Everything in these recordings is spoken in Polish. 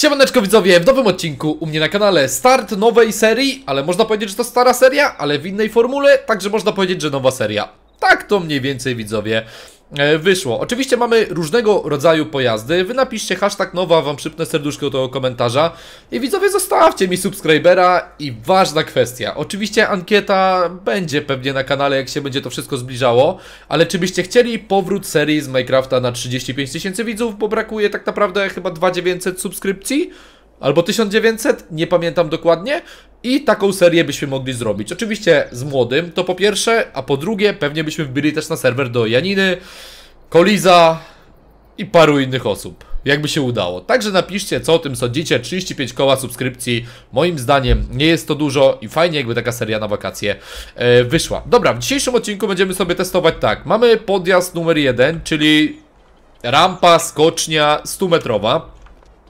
Siemaneczko widzowie, w nowym odcinku u mnie na kanale start nowej serii, ale można powiedzieć, że to stara seria, ale w innej formule, także można powiedzieć, że nowa seria. Tak to mniej więcej widzowie wyszło. Oczywiście mamy różnego rodzaju pojazdy, wy napiszcie hashtag nowa, wam przypnę serduszko do tego komentarza i widzowie zostawcie mi subskrybera i ważna kwestia, oczywiście ankieta będzie pewnie na kanale jak się będzie to wszystko zbliżało, ale czy byście chcieli powrót serii z Minecrafta na 35 tysięcy widzów, bo brakuje tak naprawdę chyba 2900 subskrypcji? Albo 1900, nie pamiętam dokładnie. I taką serię byśmy mogli zrobić. Oczywiście z młodym, to po pierwsze, a po drugie, pewnie byśmy wbili też na serwer do Janiny, Koliza i paru innych osób. Jakby się udało. Także napiszcie, co o tym sądzicie. 35 koła subskrypcji. Moim zdaniem nie jest to dużo i fajnie, jakby taka seria na wakacje e, wyszła. Dobra, w dzisiejszym odcinku będziemy sobie testować tak. Mamy podjazd numer 1, czyli rampa, skocznia 100 metrowa.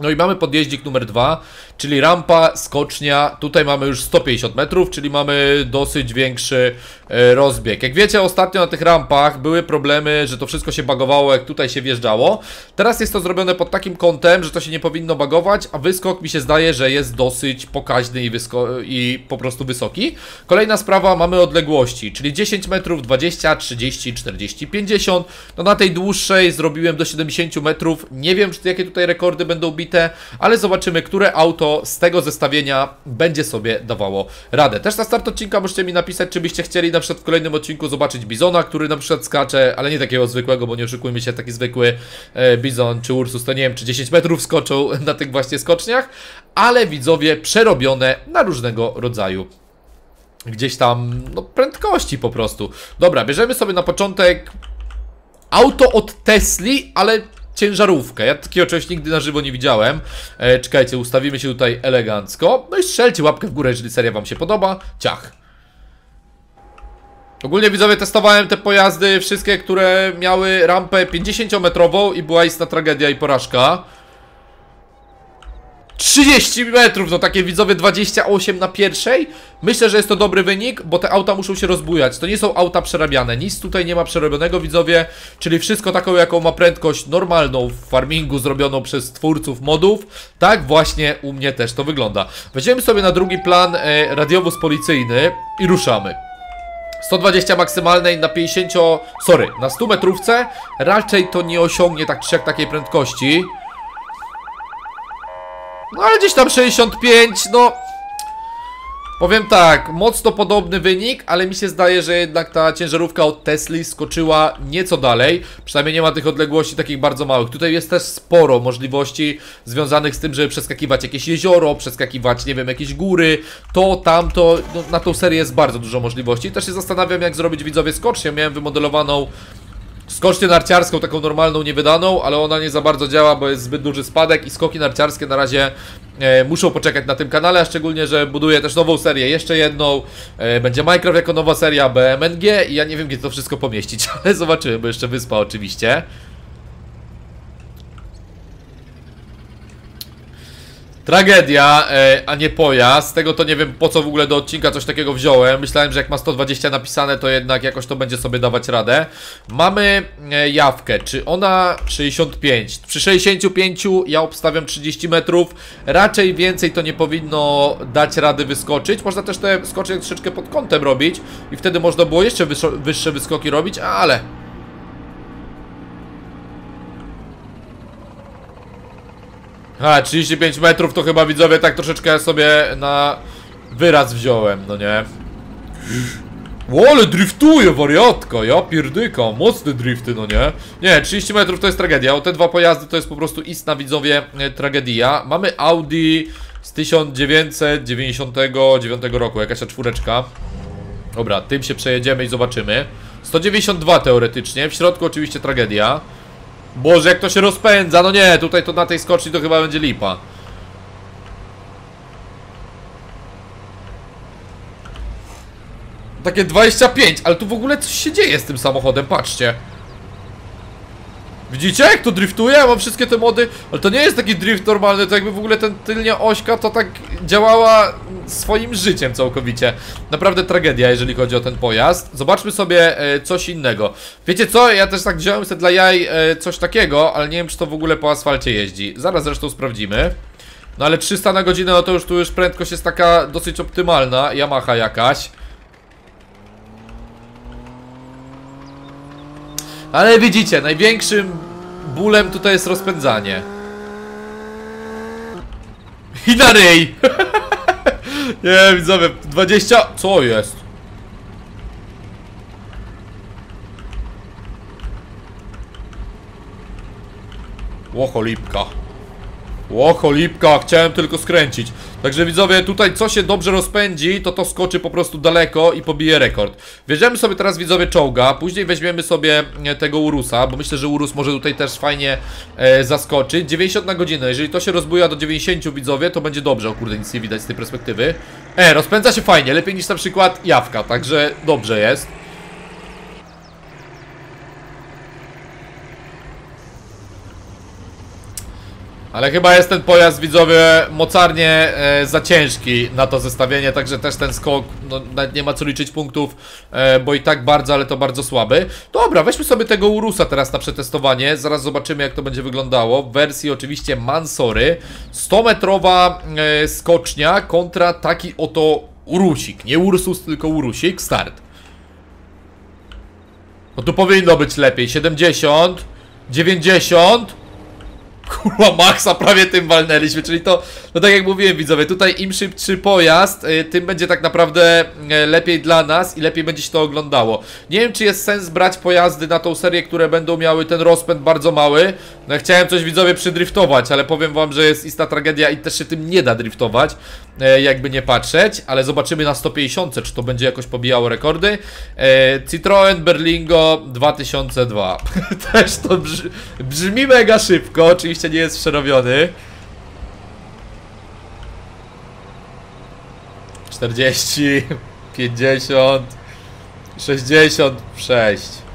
No i mamy podjeździk numer 2, czyli rampa, skocznia. Tutaj mamy już 150 metrów, czyli mamy dosyć większy e, rozbieg. Jak wiecie, ostatnio na tych rampach były problemy, że to wszystko się bagowało, jak tutaj się wjeżdżało. Teraz jest to zrobione pod takim kątem, że to się nie powinno bagować, a wyskok mi się zdaje, że jest dosyć pokaźny i, i po prostu wysoki. Kolejna sprawa, mamy odległości, czyli 10 metrów, 20, 30, 40, 50. No na tej dłuższej zrobiłem do 70 metrów. Nie wiem, jakie tutaj rekordy będą bite ale zobaczymy, które auto z tego zestawienia będzie sobie dawało radę. Też na start odcinka możecie mi napisać, czy byście chcieli na przykład w kolejnym odcinku zobaczyć Bizona, który na przykład skacze, ale nie takiego zwykłego, bo nie oszukujmy się, taki zwykły e, Bizon czy Ursus, to nie wiem, czy 10 metrów skoczą na tych właśnie skoczniach, ale widzowie przerobione na różnego rodzaju gdzieś tam, no prędkości po prostu. Dobra, bierzemy sobie na początek auto od Tesli, ale ciężarówkę. Ja takiego czegoś nigdy na żywo nie widziałem. E, czekajcie, ustawimy się tutaj elegancko. No i strzelcie łapkę w górę, jeżeli seria wam się podoba. Ciach. Ogólnie widzowie testowałem te pojazdy, wszystkie, które miały rampę 50-metrową i była istna tragedia i porażka. 30 metrów, no takie widzowie 28 na pierwszej. Myślę, że jest to dobry wynik, bo te auta muszą się rozbujać. To nie są auta przerabiane, nic tutaj nie ma przerobionego widzowie, czyli wszystko taką jaką ma prędkość normalną w farmingu zrobioną przez twórców modów. Tak właśnie u mnie też to wygląda. Weźmiemy sobie na drugi plan e, radiowóz policyjny i ruszamy. 120 maksymalnej na 50, sorry, na 100 metrówce raczej to nie osiągnie tak czy jak takiej prędkości. No ale gdzieś tam 65, no... Powiem tak, mocno podobny wynik, ale mi się zdaje, że jednak ta ciężarówka od Tesli skoczyła nieco dalej. Przynajmniej nie ma tych odległości takich bardzo małych. Tutaj jest też sporo możliwości związanych z tym, żeby przeskakiwać jakieś jezioro, przeskakiwać, nie wiem, jakieś góry, to, tamto. No, na tą serię jest bardzo dużo możliwości. Też się zastanawiam, jak zrobić widzowie skocznie. Miałem wymodelowaną Skocznię narciarską, taką normalną, niewydaną, ale ona nie za bardzo działa, bo jest zbyt duży spadek i skoki narciarskie na razie e, muszą poczekać na tym kanale, a szczególnie, że buduję też nową serię, jeszcze jedną, e, będzie Minecraft jako nowa seria BMNG i ja nie wiem, gdzie to wszystko pomieścić, ale zobaczymy, bo jeszcze wyspa oczywiście. Tragedia, e, a nie pojazd. Z tego to nie wiem po co w ogóle do odcinka coś takiego wziąłem. Myślałem, że jak ma 120 napisane, to jednak jakoś to będzie sobie dawać radę. Mamy e, jawkę. Czy ona 65? Przy 65 ja obstawiam 30 metrów. Raczej więcej to nie powinno dać rady wyskoczyć. Można też te skocznie troszeczkę pod kątem robić i wtedy można było jeszcze wyższe wyskoki robić, ale A, 35 metrów to chyba widzowie tak troszeczkę sobie na wyraz wziąłem, no nie? O, ale driftuje, wariatka, ja pierdyka, mocne drifty, no nie? Nie, 30 metrów to jest tragedia, o te dwa pojazdy to jest po prostu istna, widzowie, e, tragedia. Mamy Audi z 1999 roku, jakaś czwóreczka. Dobra, tym się przejedziemy i zobaczymy. 192 teoretycznie, w środku oczywiście tragedia. Boże, jak to się rozpędza, no nie, tutaj to na tej skoczni to chyba będzie lipa. Takie 25, ale tu w ogóle coś się dzieje z tym samochodem, patrzcie. Widzicie jak to driftuje? Ja mam wszystkie te mody, ale to nie jest taki drift normalny, to jakby w ogóle ten tylnia ośka to tak działała swoim życiem całkowicie. Naprawdę tragedia, jeżeli chodzi o ten pojazd. Zobaczmy sobie e, coś innego. Wiecie co? Ja też tak wziąłem sobie dla jaj e, coś takiego, ale nie wiem czy to w ogóle po asfalcie jeździ. Zaraz zresztą sprawdzimy. No ale 300 na godzinę, no to już tu już prędkość jest taka dosyć optymalna. Yamaha jakaś. Ale widzicie, największym bólem tutaj jest rozpędzanie. I na ryj! Nie, widzowie, 20... Co jest? Łocholipka. Łocholipka, chciałem tylko skręcić. Także widzowie, tutaj co się dobrze rozpędzi, to to skoczy po prostu daleko i pobije rekord. Bierzemy sobie teraz widzowie czołga, później weźmiemy sobie e, tego Urusa, bo myślę, że Urus może tutaj też fajnie e, zaskoczyć. 90 na godzinę, jeżeli to się rozbuja do 90 widzowie, to będzie dobrze. O kurde, nic nie widać z tej perspektywy. E, rozpędza się fajnie, lepiej niż na przykład Jawka, także dobrze jest. Ale chyba jest ten pojazd, widzowie, mocarnie e, za ciężki na to zestawienie, także też ten skok, no nie ma co liczyć punktów, e, bo i tak bardzo, ale to bardzo słaby. Dobra, weźmy sobie tego Urusa teraz na przetestowanie, zaraz zobaczymy jak to będzie wyglądało. W wersji oczywiście Mansory, 100-metrowa e, skocznia kontra taki oto Urusik, nie Ursus, tylko Urusik, start. No tu powinno być lepiej, 70, 90... Kurwa, maksa prawie tym walnęliśmy, czyli to, no tak jak mówiłem widzowie, tutaj im szybszy pojazd, y, tym będzie tak naprawdę y, lepiej dla nas i lepiej będzie się to oglądało. Nie wiem, czy jest sens brać pojazdy na tą serię, które będą miały ten rozpęd bardzo mały. No chciałem coś widzowie przydriftować, ale powiem wam, że jest istna tragedia i też się tym nie da driftować, jakby nie patrzeć, ale zobaczymy na 150, czy to będzie jakoś pobijało rekordy. Citroen Berlingo 2002, też to brzmi, brzmi mega szybko, oczywiście nie jest przerobiony. 40, 50, 66.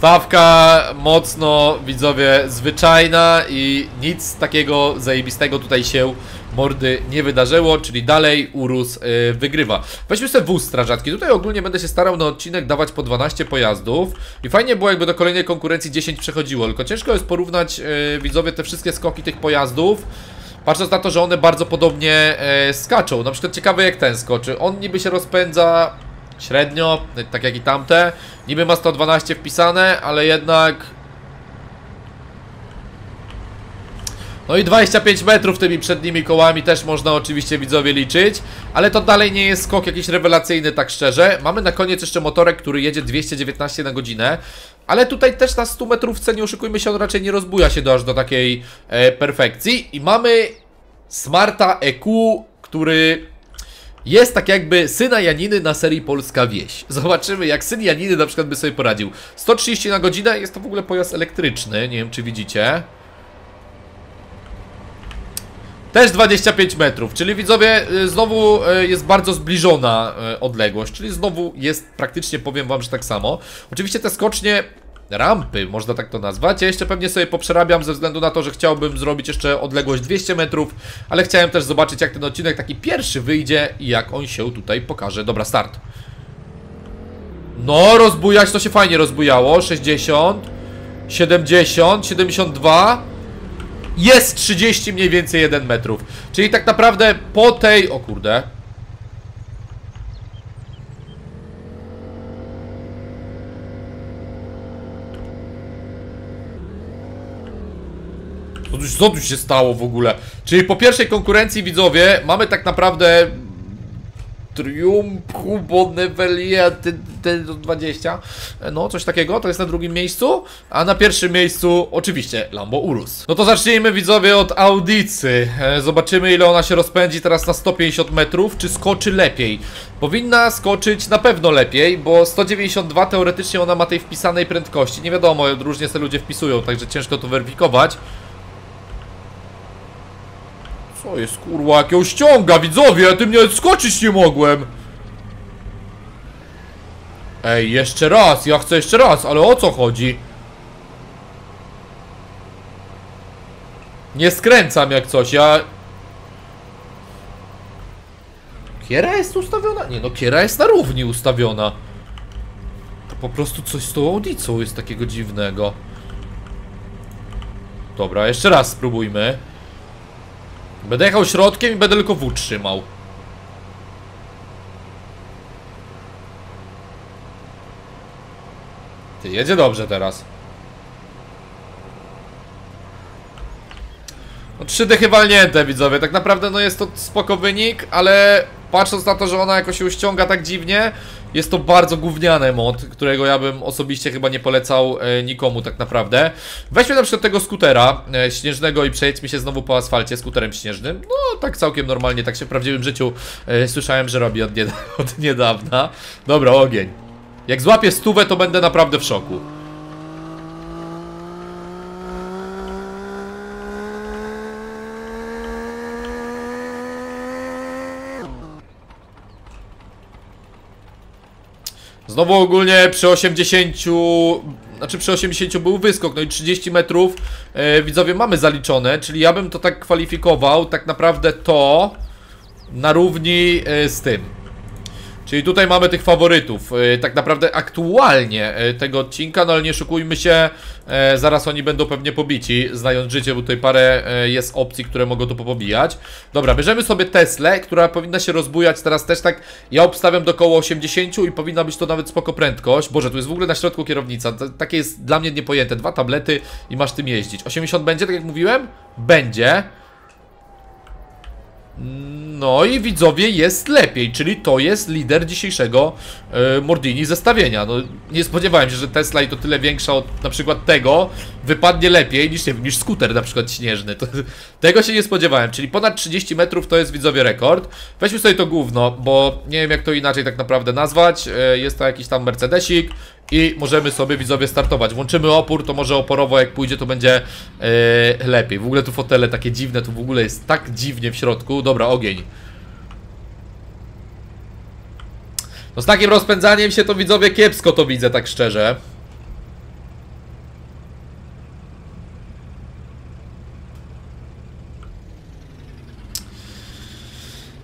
Stawka mocno, widzowie, zwyczajna i nic takiego zajebistego tutaj się mordy nie wydarzyło, czyli dalej Urus yy, wygrywa. Weźmy sobie wóz strażacki. Tutaj ogólnie będę się starał na odcinek dawać po 12 pojazdów i fajnie było jakby do kolejnej konkurencji 10 przechodziło, tylko ciężko jest porównać yy, widzowie te wszystkie skoki tych pojazdów. Patrząc na to, że one bardzo podobnie yy, skaczą. Na przykład ciekawe jak ten skoczy. On niby się rozpędza średnio, tak jak i tamte. Niby ma 112 wpisane, ale jednak No i 25 metrów tymi przednimi kołami też można oczywiście widzowie liczyć Ale to dalej nie jest skok jakiś rewelacyjny tak szczerze Mamy na koniec jeszcze motorek, który jedzie 219 na godzinę Ale tutaj też na 100 metrówce, nie oszukujmy się, on raczej nie rozbuja się do, aż do takiej e, perfekcji I mamy Smarta EQ, który jest tak jakby syna Janiny na serii Polska Wieś. Zobaczymy jak syn Janiny na przykład by sobie poradził. 130 na godzinę, jest to w ogóle pojazd elektryczny, nie wiem czy widzicie. Też 25 metrów, czyli widzowie, y, znowu y, jest bardzo zbliżona y, odległość, czyli znowu jest praktycznie, powiem wam, że tak samo. Oczywiście te skocznie, rampy, można tak to nazwać, ja jeszcze pewnie sobie poprzerabiam ze względu na to, że chciałbym zrobić jeszcze odległość 200 metrów, ale chciałem też zobaczyć jak ten odcinek taki pierwszy wyjdzie i jak on się tutaj pokaże. Dobra, start. No, rozbujać to się fajnie rozbujało, 60, 70, 72... Jest 30 mniej więcej 1 metrów. Czyli tak naprawdę po tej... O kurde. Tu, co tu się stało w ogóle? Czyli po pierwszej konkurencji widzowie mamy tak naprawdę Triumfu Bonnevelia 20 No, coś takiego, to jest na drugim miejscu A na pierwszym miejscu oczywiście Lambo Urus. No to zacznijmy widzowie od audicy e, Zobaczymy ile ona się rozpędzi teraz na 150 metrów. Czy skoczy lepiej? Powinna skoczyć na pewno lepiej Bo 192 teoretycznie ona ma tej wpisanej prędkości. Nie wiadomo, różnie sobie ludzie wpisują Także ciężko to weryfikować co jest kurwa, jak ją ściąga, widzowie, ja tym nie skoczyć nie mogłem. Ej, jeszcze raz, ja chcę jeszcze raz, ale o co chodzi? Nie skręcam jak coś, ja... Kiera jest ustawiona? Nie no, kiera jest na równi ustawiona. To po prostu coś z tą audicą jest takiego dziwnego. Dobra, jeszcze raz spróbujmy Będę jechał środkiem i będę tylko W trzymał. Ty, jedzie dobrze teraz. No, trzy dychy walnięte, widzowie. Tak naprawdę no jest to spoko wynik, ale patrząc na to, że ona jakoś się ściąga tak dziwnie, jest to bardzo gówniane mod, którego ja bym osobiście chyba nie polecał e, nikomu tak naprawdę. Weźmy na przykład tego skutera e, śnieżnego i przejedźmy się znowu po asfalcie skuterem śnieżnym. No tak całkiem normalnie, tak się w prawdziwym życiu e, słyszałem, że robi od, nied od niedawna. Dobra, ogień. Jak złapię stówę, to będę naprawdę w szoku. Znowu ogólnie przy 80, znaczy przy 80 był wyskok, no i 30 metrów e, widzowie mamy zaliczone, czyli ja bym to tak kwalifikował, tak naprawdę to na równi e, z tym. Czyli tutaj mamy tych faworytów, e, tak naprawdę aktualnie e, tego odcinka, no ale nie szukujmy się, e, zaraz oni będą pewnie pobici, znając życie, bo tutaj parę jest opcji, które mogą to popobijać. Dobra, bierzemy sobie Teslę, która powinna się rozbujać teraz też tak, ja obstawiam do około 80 i powinna być to nawet spoko prędkość. Boże, tu jest w ogóle na środku kierownica, takie jest dla mnie niepojęte, dwa tablety i masz tym jeździć. 80 będzie, tak jak mówiłem? Będzie. No i widzowie jest lepiej, czyli to jest lider dzisiejszego e, Mordini zestawienia. No nie spodziewałem się, że Tesla i to tyle większa od na przykład tego wypadnie lepiej niż, nie niż skuter na przykład śnieżny. To, tego się nie spodziewałem, czyli ponad 30 metrów to jest widzowie rekord. Weźmy sobie to gówno, bo nie wiem jak to inaczej tak naprawdę nazwać. E, jest to jakiś tam Mercedesik i możemy sobie widzowie startować. Włączymy opór, to może oporowo jak pójdzie to będzie e, lepiej. W ogóle tu fotele takie dziwne, tu w ogóle jest tak dziwnie w środku. Dobra, ogień. No z takim rozpędzaniem się to widzowie kiepsko to widzę, tak szczerze.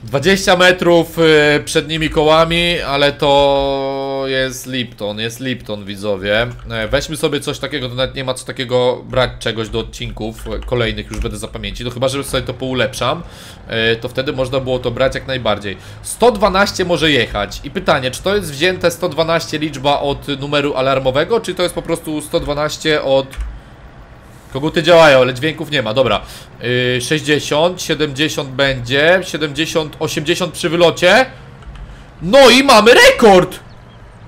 20 metrów y, przed nimi kołami, ale to jest Lipton, jest Lipton widzowie. E, weźmy sobie coś takiego, to nawet nie ma co takiego brać czegoś do odcinków kolejnych, już będę zapamięci. No chyba, że sobie to poulepszam, e, to wtedy można było to brać jak najbardziej. 112 może jechać i pytanie, czy to jest wzięte 112 liczba od numeru alarmowego, czy to jest po prostu 112 od Koguty działają, ale dźwięków nie ma, dobra yy, 60, 70 będzie 70, 80 przy wylocie No i mamy rekord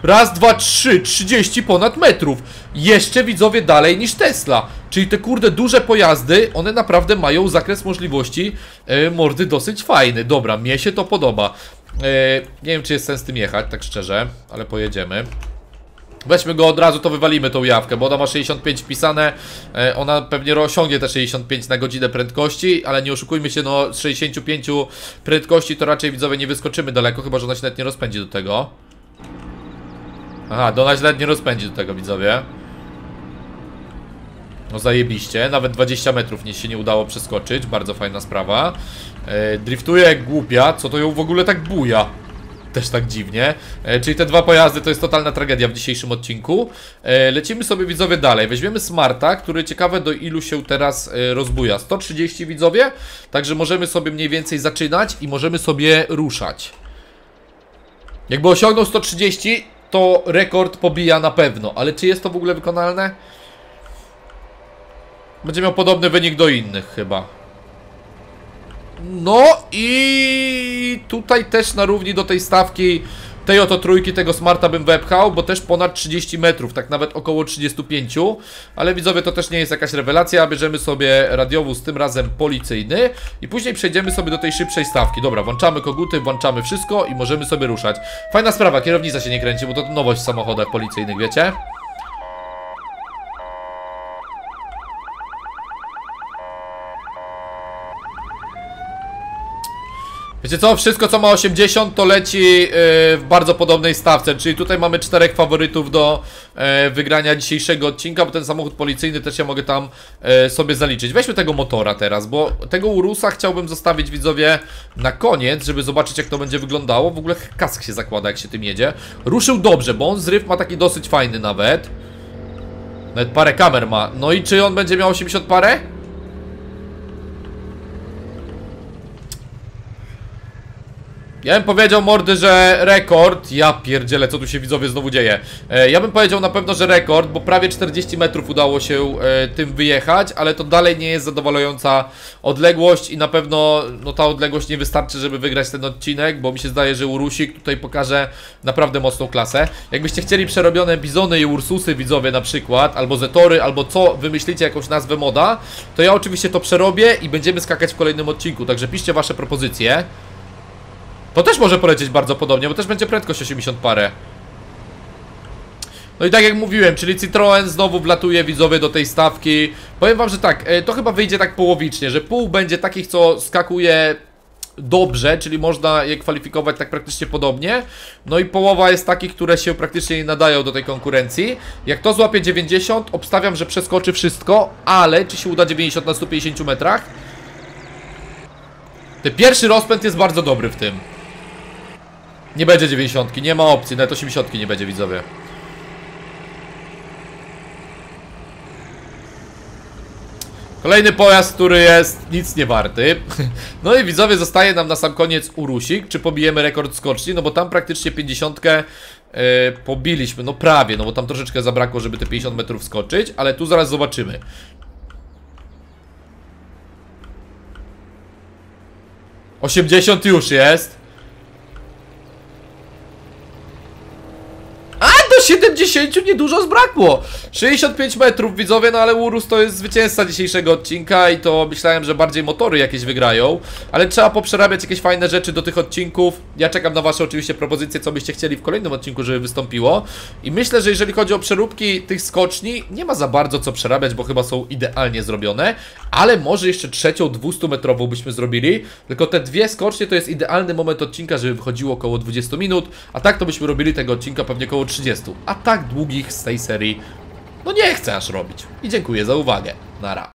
Raz, dwa, trzy, 30 ponad metrów. Jeszcze widzowie dalej niż Tesla. Czyli te kurde duże pojazdy One naprawdę mają zakres możliwości yy, Mordy dosyć fajny. Dobra, mnie się to podoba. Yy, Nie wiem czy jest sens tym jechać, tak szczerze Ale pojedziemy. Weźmy go od razu, to wywalimy tą jawkę, bo ona ma 65 wpisane. E, Ona pewnie osiągnie te 65 na godzinę prędkości Ale nie oszukujmy się, no z 65 prędkości to raczej widzowie nie wyskoczymy daleko Chyba, że ona się nawet nie rozpędzi do tego Aha, do ona się nawet nie rozpędzi do tego widzowie No zajebiście, nawet 20 metrów nie się nie udało przeskoczyć Bardzo fajna sprawa e, Driftuje jak głupia, co to ją w ogóle tak buja też tak dziwnie. E, czyli te dwa pojazdy to jest totalna tragedia w dzisiejszym odcinku. E, lecimy sobie widzowie dalej. Weźmiemy Smarta, który ciekawe do ilu się teraz rozbuja. 130 widzowie, także możemy sobie mniej więcej zaczynać i możemy sobie ruszać. Jakby osiągnął 130, to rekord pobija na pewno, ale czy jest to w ogóle wykonalne? Będzie miał podobny wynik do innych chyba. No i tutaj też na równi do tej stawki tej oto trójki tego smarta bym wepchał, bo też ponad 30 metrów, tak nawet około 35, ale widzowie to też nie jest jakaś rewelacja, bierzemy sobie radiowóz tym razem policyjny i później przejdziemy sobie do tej szybszej stawki. Dobra, włączamy koguty, włączamy wszystko i możemy sobie ruszać. Fajna sprawa, kierownica się nie kręci, bo to nowość w samochodach policyjnych, wiecie? Wiecie co, wszystko co ma 80 to leci yy, w bardzo podobnej stawce, czyli tutaj mamy czterech faworytów do yy, wygrania dzisiejszego odcinka, bo ten samochód policyjny też ja mogę tam yy, sobie zaliczyć. Weźmy tego motora teraz, bo tego Urusa chciałbym zostawić widzowie na koniec, żeby zobaczyć jak to będzie wyglądało. W ogóle kask się zakłada jak się tym jedzie. Ruszył dobrze, bo on zryw ma taki dosyć fajny nawet. Nawet parę kamer ma. No i czy on będzie miał 80 parę? Ja bym powiedział mordy, że rekord. Ja pierdzielę, co tu się widzowie znowu dzieje. E, ja bym powiedział na pewno, że rekord, bo prawie 40 metrów udało się e, tym wyjechać, ale to dalej nie jest zadowalająca odległość i na pewno no, ta odległość nie wystarczy, żeby wygrać ten odcinek, bo mi się zdaje, że Urusik tutaj pokaże naprawdę mocną klasę. Jakbyście chcieli przerobione bizony i ursusy widzowie na przykład, albo zetory, albo co, wymyślicie jakąś nazwę moda, to ja oczywiście to przerobię i będziemy skakać w kolejnym odcinku, także piszcie wasze propozycje. To też może polecieć bardzo podobnie, bo też będzie prędkość 80 parę. No i tak jak mówiłem, czyli Citroen znowu wlatuje widzowie do tej stawki. Powiem wam, że tak, e, to chyba wyjdzie tak połowicznie, że pół będzie takich, co skakuje dobrze, czyli można je kwalifikować tak praktycznie podobnie. No i połowa jest takich, które się praktycznie nie nadają do tej konkurencji. Jak to złapie 90, obstawiam, że przeskoczy wszystko, ale czy się uda 90 na 150 metrach? Ten pierwszy rozpęd jest bardzo dobry w tym. Nie będzie 90, nie ma opcji, nawet 80 nie będzie widzowie. Kolejny pojazd, który jest nic nie warty. No i widzowie, zostaje nam na sam koniec Urusik. Czy pobijemy rekord skoczni? No bo tam praktycznie 50 e, pobiliśmy. No prawie, no bo tam troszeczkę zabrakło, żeby te 50 metrów skoczyć. Ale tu zaraz zobaczymy. Osiemdziesiąt już jest. A do 70 niedużo zbrakło. 65 metrów widzowie, no ale Urus to jest zwycięzca dzisiejszego odcinka I to myślałem, że bardziej motory jakieś wygrają Ale trzeba poprzerabiać jakieś fajne rzeczy do tych odcinków. Ja czekam na wasze oczywiście propozycje, co byście chcieli w kolejnym odcinku, żeby wystąpiło. I myślę, że jeżeli chodzi o przeróbki tych skoczni Nie ma za bardzo co przerabiać, bo chyba są idealnie zrobione Ale może jeszcze trzecią 200 metrową byśmy zrobili. Tylko te dwie skocznie to jest idealny moment odcinka, żeby wychodziło około 20 minut A tak to byśmy robili tego odcinka pewnie około 30 A tak długich z tej serii No nie chcę aż robić. I dziękuję za uwagę, nara